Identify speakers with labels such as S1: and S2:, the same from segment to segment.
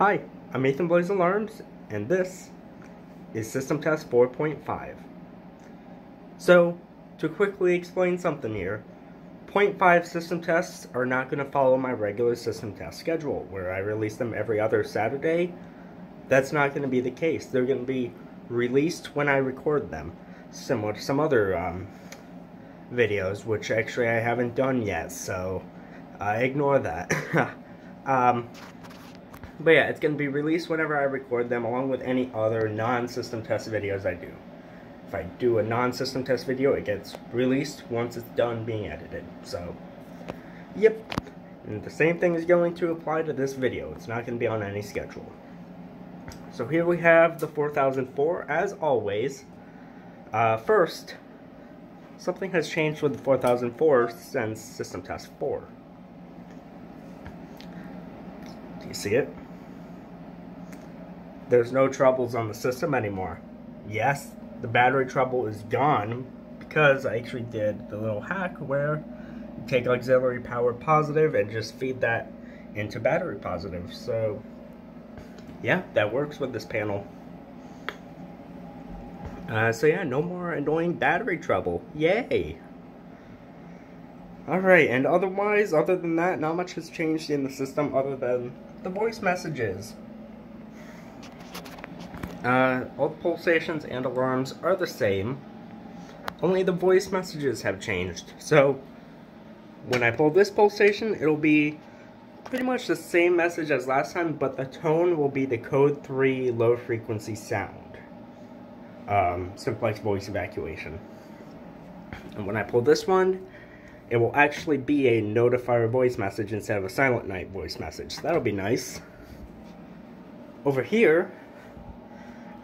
S1: Hi, I'm Ethan Blais Alarms, and this is System Test 4.5. So, to quickly explain something here, 0.5 system tests are not going to follow my regular system test schedule, where I release them every other Saturday. That's not going to be the case. They're going to be released when I record them, similar to some other um, videos, which actually I haven't done yet, so uh, ignore that. um, but yeah, it's going to be released whenever I record them, along with any other non-system test videos I do. If I do a non-system test video, it gets released once it's done being edited. So, yep. And the same thing is going to apply to this video. It's not going to be on any schedule. So here we have the 4004, as always. Uh, first, something has changed with the 4004 since System Test 4. Do you see it? there's no troubles on the system anymore. Yes, the battery trouble is gone because I actually did the little hack where you take auxiliary power positive and just feed that into battery positive. So yeah, that works with this panel. Uh, so yeah, no more annoying battery trouble. Yay! Alright, and otherwise, other than that, not much has changed in the system other than the voice messages. Uh, all the pull stations and alarms are the same, only the voice messages have changed. So, when I pull this pull station, it'll be pretty much the same message as last time, but the tone will be the code 3 low frequency sound. Um, simplex voice evacuation. And when I pull this one, it will actually be a notifier voice message instead of a Silent Knight voice message. So that'll be nice. Over here,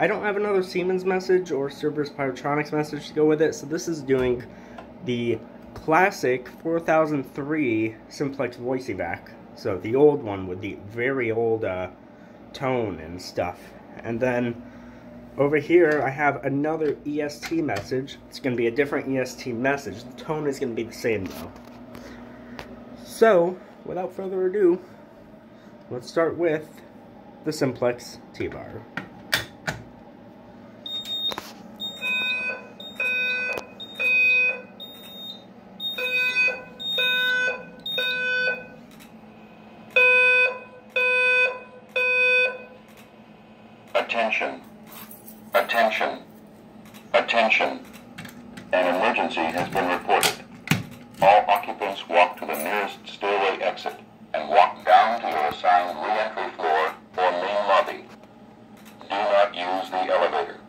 S1: I don't have another Siemens message or Cerberus Pyrotronics message to go with it, so this is doing the classic 4003 simplex voice evac. So the old one with the very old uh, tone and stuff. And then over here I have another EST message. It's going to be a different EST message. The tone is going to be the same though. So, without further ado, let's start with the simplex T-bar.
S2: Attention. Attention. Attention. An emergency has been reported. All occupants walk to the nearest stairway exit and walk down to your assigned re-entry floor or main lobby. Do not use the elevator.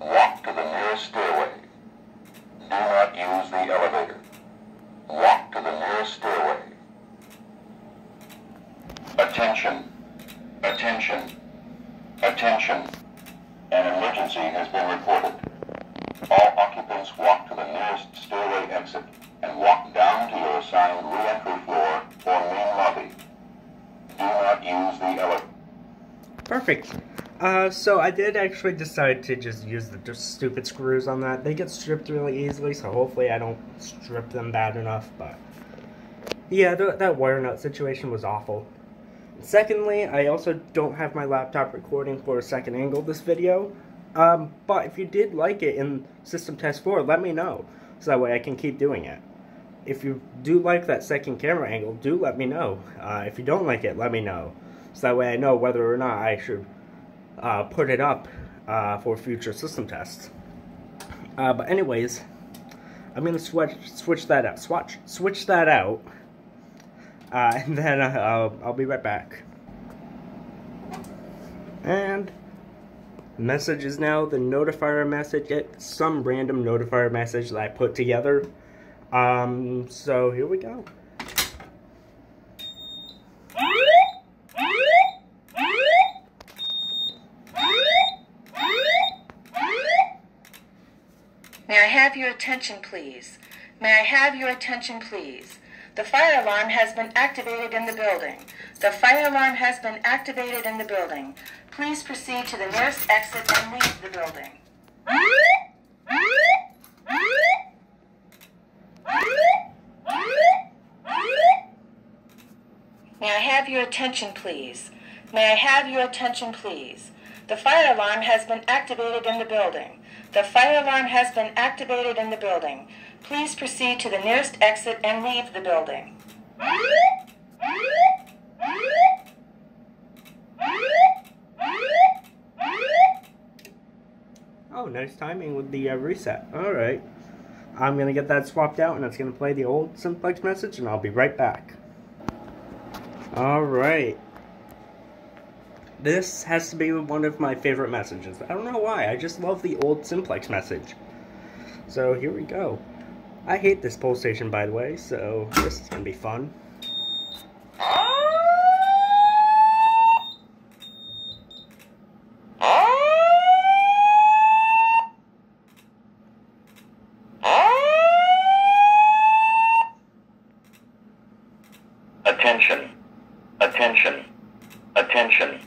S2: Walk to the nearest stairway. Do not use the elevator. Walk to the nearest stairway. Attention. Attention. Attention. An emergency has been reported. All occupants walk to the nearest stairway exit and walk down to your assigned re-entry floor or main lobby. Do not use the elevator.
S1: Perfect. Uh, so I did actually decide to just use the just stupid screws on that. They get stripped really easily, so hopefully I don't strip them bad enough, but... Yeah, th that wire nut situation was awful. Secondly, I also don't have my laptop recording for a second angle this video. Um, but if you did like it in System Test 4, let me know. So that way I can keep doing it. If you do like that second camera angle, do let me know. Uh, if you don't like it, let me know. So that way I know whether or not I should uh, put it up uh, for future system tests. Uh, but anyways, I'm going to switch, switch that out. Swatch, switch that out. Uh, and then uh, I'll, I'll be right back. And message is now the notifier message. It's some random notifier message that I put together. Um, so here we go.
S3: May I have your attention, please? May I have your attention, please? The fire alarm has been activated in the building. The fire alarm has been activated in the building. Please proceed to the nearest exit and leave the building. May I have your attention, please? May I have your attention, please? The fire alarm has been activated in the building. The fire alarm has been activated in the building. Please proceed to the nearest exit and leave the building.
S1: Oh, nice timing with the uh, reset. Alright. I'm going to get that swapped out and it's going to play the old simplex message and I'll be right back. Alright. This has to be one of my favorite messages. I don't know why, I just love the old simplex message. So here we go. I hate this pull station by the way, so this is going to be fun.
S2: Attention. Attention. Attention.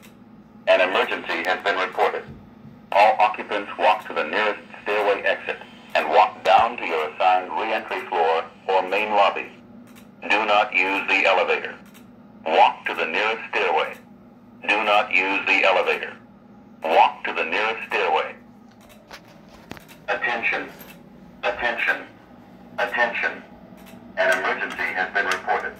S2: An emergency has been reported. All occupants walk to the nearest stairway exit and walk down to your assigned re-entry floor or main lobby. Do not use the elevator. Walk to the nearest stairway. Do not use the elevator. Walk to the nearest stairway. Attention. Attention. Attention. An emergency has been reported.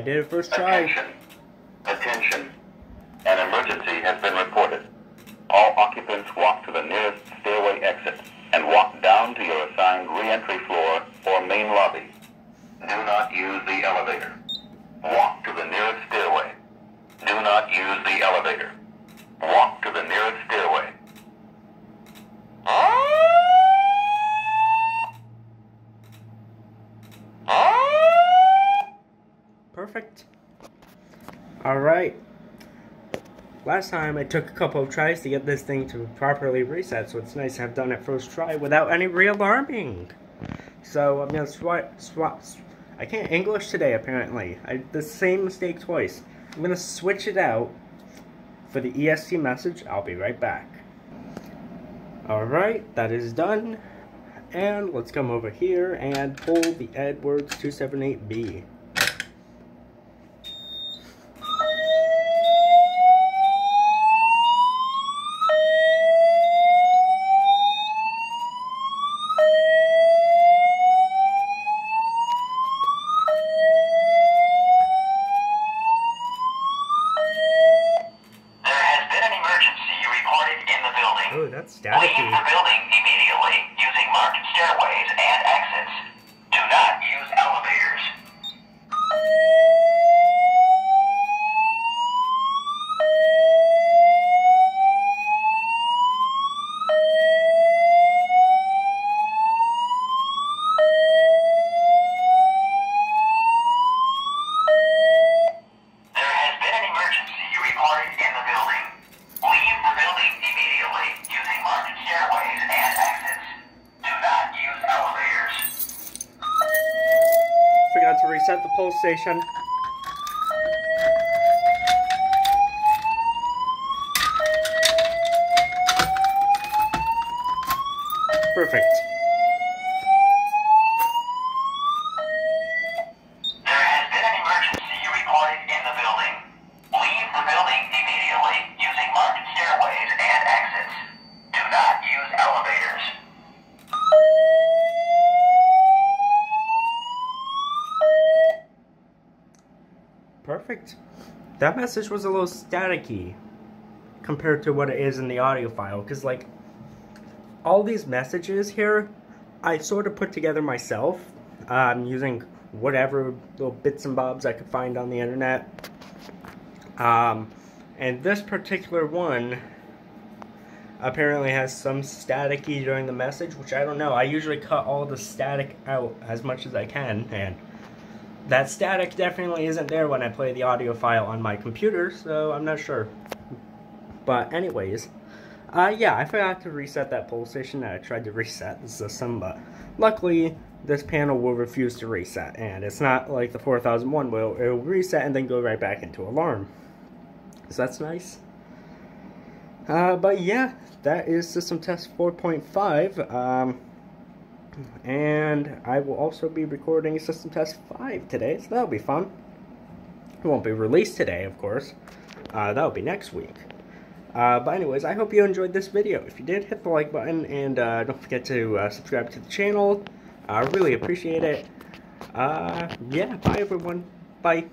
S1: I did it first try.
S2: Attention. Attention. An emergency has been reported. All occupants walk to the nearest stairway exit and walk down to your assigned re-entry floor or main lobby. Do not use the elevator. Walk to the nearest stairway. Do not use the elevator. Walk to the nearest stairway.
S1: Alright. Last time I took a couple of tries to get this thing to properly reset, so it's nice to have done it first try without any realarming. So I'm gonna swap, swap, I can't English today apparently. I the same mistake twice. I'm gonna switch it out for the EST message. I'll be right back. Alright, that is done. And let's come over here and pull the Edwards 278B.
S2: There has been an emergency reported in the building.
S1: Oh, that's
S2: Leave
S1: staticky.
S2: the building immediately using marked stairways and exits. Do not use elevators. There has been an emergency reported in the building. Leave the building immediately using marked stairways and exits. Do not use elevators.
S1: Forgot to reset the pulse station. Perfect.
S2: There has been an emergency reported in the building. Leave the building immediately using marked stairways and exits. Do not use elevators.
S1: Perfect. That message was a little staticky compared to what it is in the audio file. Because, like, all these messages here, I sort of put together myself um, using whatever little bits and bobs I could find on the internet. Um, and this particular one apparently has some staticky during the message, which I don't know. I usually cut all the static out as much as I can, and that static definitely isn't there when I play the audio file on my computer, so I'm not sure. But anyways, Uh, yeah, I forgot to reset that pull station. I tried to reset the system, but luckily this panel will refuse to reset. And it's not like the 4001 will. It will reset and then go right back into alarm. So that's nice. Uh, but yeah, that is System Test 4.5. Um, and I will also be recording System Test 5 today, so that'll be fun. It won't be released today, of course. Uh, that'll be next week. Uh, but anyways, I hope you enjoyed this video. If you did, hit the like button, and uh, don't forget to uh, subscribe to the channel. I really appreciate it. Uh, yeah, bye everyone. Bye.